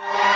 Yeah.